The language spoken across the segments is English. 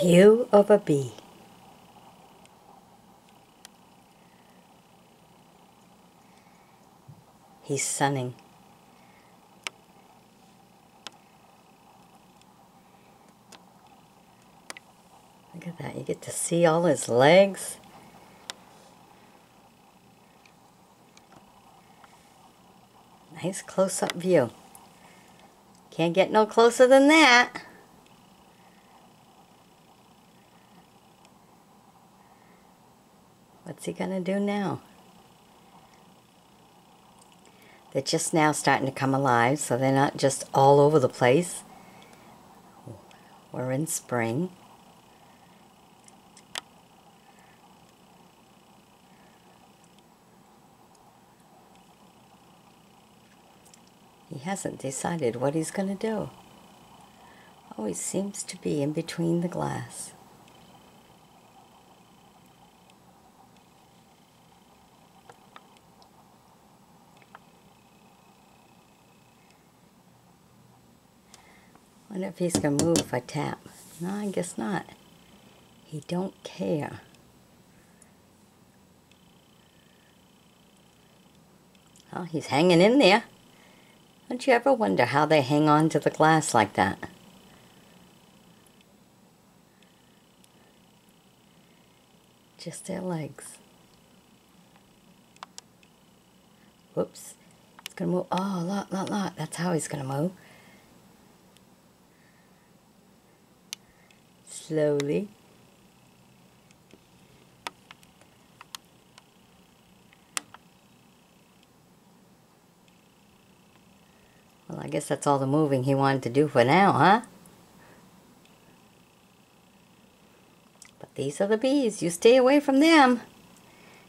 View of a bee. He's sunning. Look at that. You get to see all his legs. Nice close-up view. Can't get no closer than that. What's he gonna do now? They're just now starting to come alive, so they're not just all over the place. We're in spring. He hasn't decided what he's going to do. Always seems to be in between the glass. Wonder if he's going to move if I tap. No, I guess not. He don't care. Oh, he's hanging in there. Don't you ever wonder how they hang on to the glass like that? Just their legs. Whoops. He's going to move. Oh, lot, lot, lot. That's how he's going to move. Slowly. Well, I guess that's all the moving he wanted to do for now, huh? But these are the bees. You stay away from them.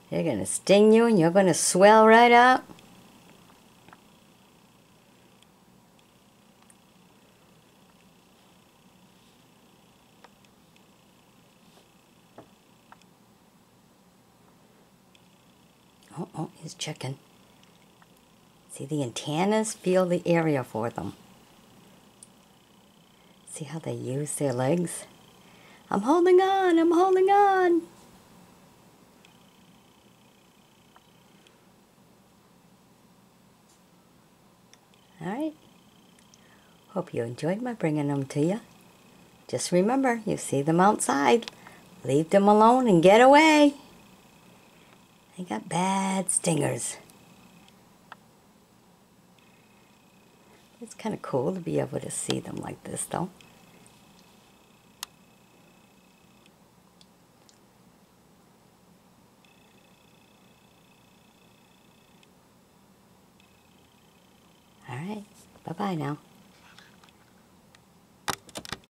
They're going to sting you and you're going to swell right up. Oh, oh, he's checking. See, the antennas feel the area for them. See how they use their legs? I'm holding on, I'm holding on. All right. Hope you enjoyed my bringing them to you. Just remember, you see them outside, leave them alone and get away. They got bad stingers. It's kind of cool to be able to see them like this though. All right. Bye-bye now.